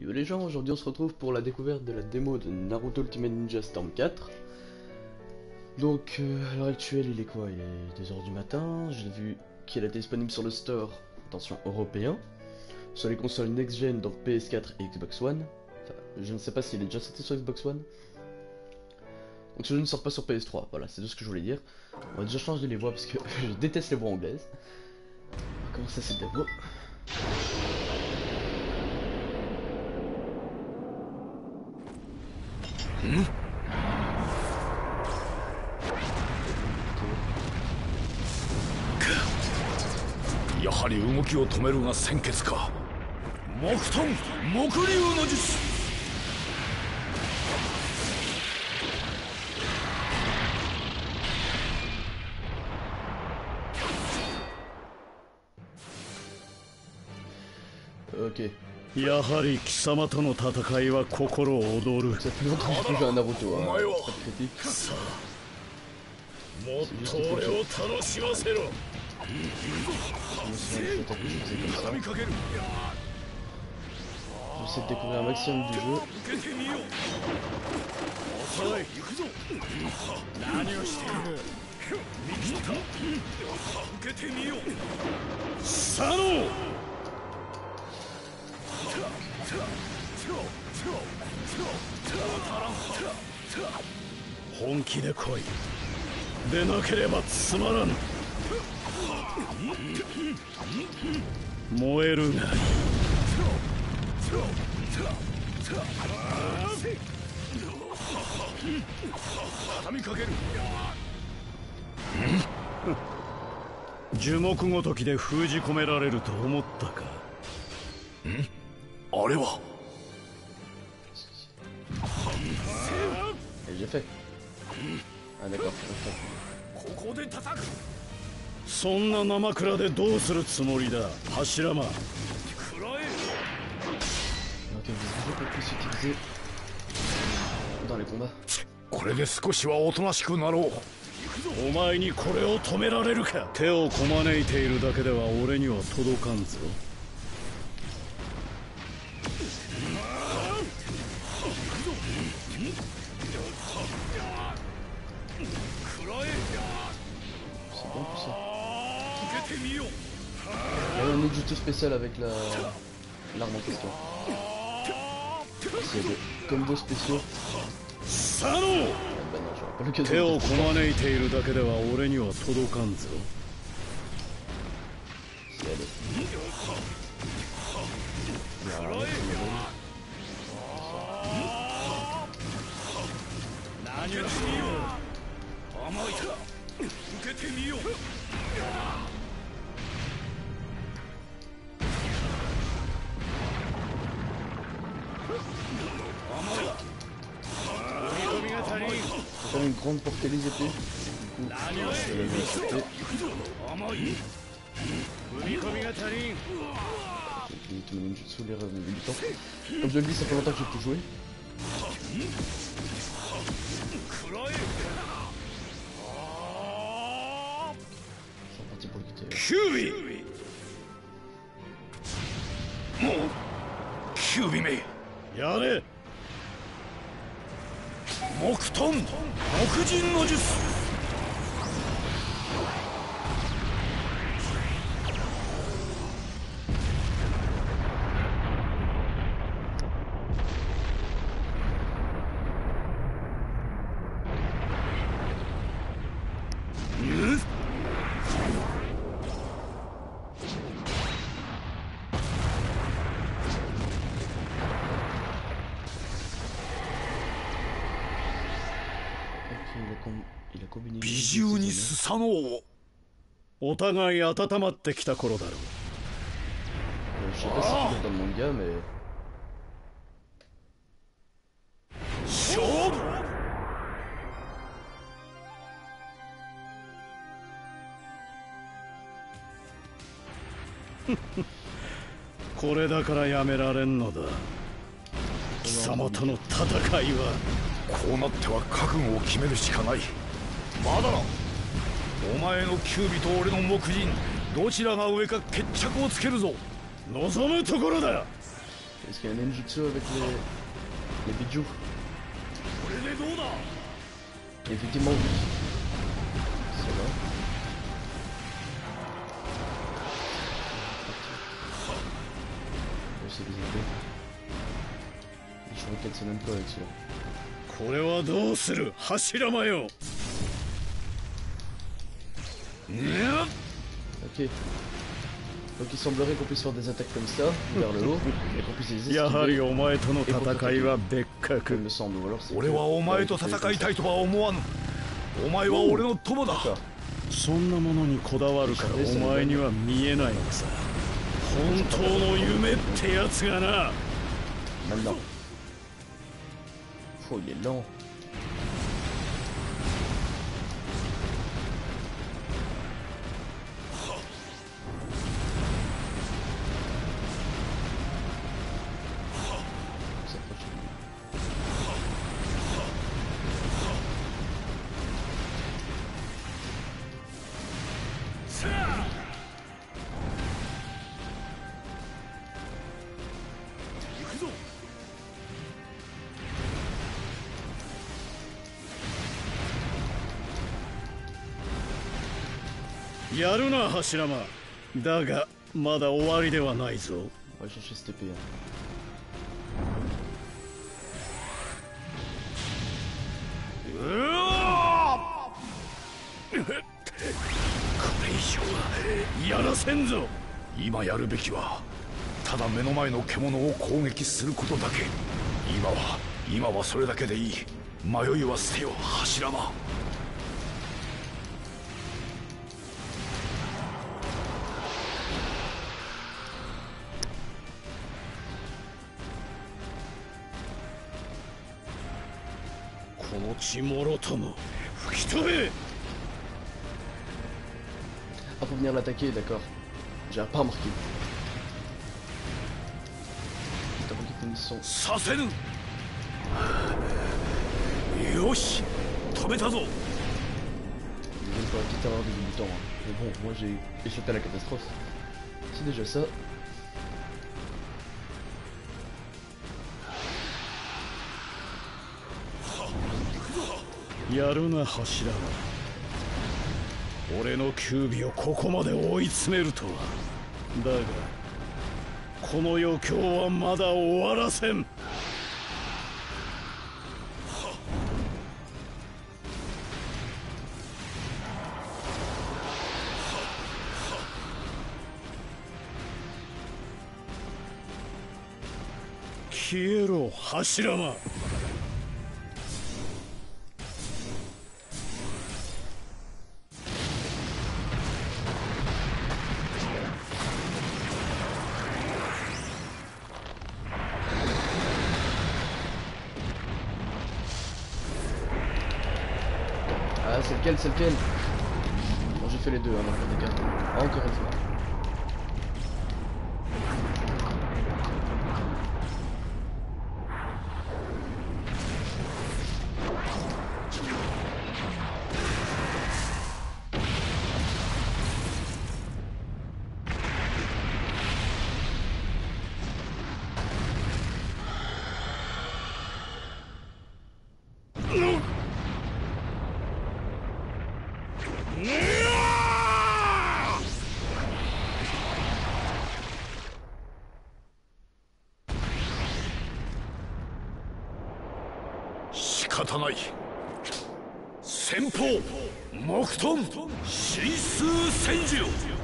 Yo les gens, aujourd'hui on se retrouve pour la découverte de la démo de Naruto Ultimate Ninja Storm 4. Donc euh, à l'heure actuelle il est quoi? Il est 2h du matin, j'ai vu qu'elle était disponible sur le store, attention européen, sur les consoles next-gen donc PS4 et Xbox One. Enfin, je ne sais pas s'il est déjà sorti sur Xbox One. Donc ce jeu ne sort pas sur PS3, voilà c'est tout ce que je voulais dire. On va déjà changer les voix parce que je déteste les voix anglaises. On va commencer cette démo. やはり動きを止めるが先決か。木遁木竜の術。Ok. やはり貴様との戦いは心躍る. Pas de critique. さあもっと俺を楽しませろ.畳みかける J'essaie de découvrir un maximum du jeu. 受本気で来い。でなければつまらん。燃えるがいい。畳みかける。樹木ごときで封じ込められると思ったか。んあれは j'ai fait. Ah d'accord. ok. ここで叩くそんな生蔵でどうするつもりだ？柱間.これで少しはおとなしくなろうお前にこれを止められるか手をこまねいているだけでは俺には届かんぞ C'est bon tout ça. Il y a un jutsu spécial avec la l'arme en question. C'est des combos spéciaux. Ah, bah non, j'aurais pas l'occasion 手をこ.まねいているだけでは俺には届かんぞ何をしよう faire une grande portée les épées. Du coup, je vais les accepter. 甘い踏み込みが足りん J'ai fini tous mes ninjutsu, les revenus du temps. Comme je le dis, ça fait longtemps que j'ai plus joué. もう9尾目やれ。黙と遁黙人の術。美獣にスサノオをお互い温まってきた頃だろう。勝負。これだからやめられんのだ。貴様との戦いは。こうなっては覚悟を決めるしかない。まだなお前のキュと俺の黙人どちらが上か決着をつけるぞ。望むところだ。これでどうだ？C'est これはどうする？柱間よやはりお前との戦いは別格。俺はお前と戦いたいとは思わんお前は俺の友だ。そんなものにこだわるからお前には見えないの本当の夢ってやつがな。我也懂。やるな柱間。だがまだ終わりではないぞ。On va chercher cette épée. hein. うわこれ以上はやらせんぞ。今やるべきはただ目の前の獣を攻撃することだけ。今は今はそれだけでいい。迷いは捨てよ柱間 Ah, faut venir l'attaquer, d'accord. J'ai pas remarqué. T'as pas qu'ils finissent son. Yoshi Tometazo Désolé pour la petite erreur de débutant, hein. mais bon, moi j'ai échappé à la catastrophe. C'est déjà ça, やるな柱俺の九尾をここまで追い詰めるとは。だがこの余興はまだ終わらせん。消えろ柱間 c'est lequel, c'est lequel? Bon, j'ai fait les deux, hein, dans le cas. Encore une fois. 方ない先方木遁神数戦術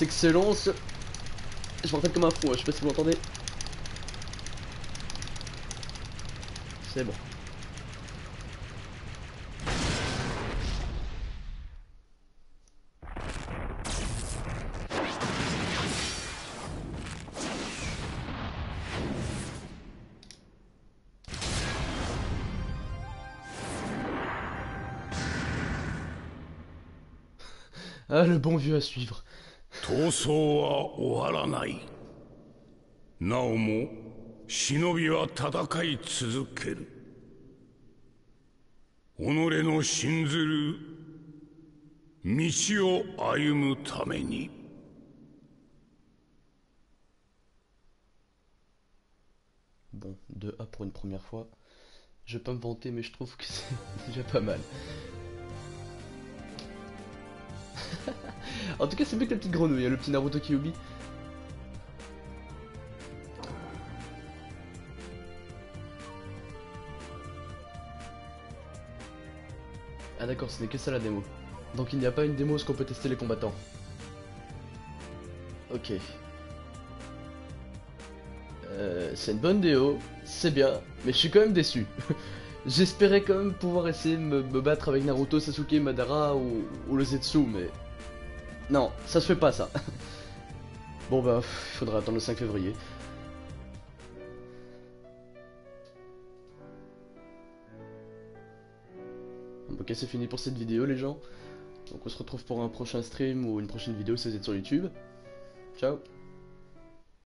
Excellence, je me rappelle comme un fou, hein, je sais pas si vous l'entendez. C'est bon. Ah, le bon vieux à suivre. 闘争は終わらないなおも忍びは戦い続ける己の信ずる道を歩むために Bon, 2A pour une première fois. Je vais pas me vanter, mais je trouve que c'est déjà pas mal. En tout cas, c'est mieux que la petite grenouille, hein, le petit Naruto Kyubi. Ah d'accord, ce n'est que ça la démo. Donc il n'y a pas une démo où on peut tester les combattants. Ok. Euh, c'est une bonne déo, c'est bien, mais je suis quand même déçu. J'espérais quand même pouvoir essayer de me, battre avec Naruto, Sasuke, Madara ou le Zetsu, mais... Non, ça se fait pas ça. bon bah, il faudra attendre le 5 février. Ok, c'est fini pour cette vidéo les gens. Donc on se retrouve pour un prochain stream ou une prochaine vidéo si vous êtes sur YouTube. Ciao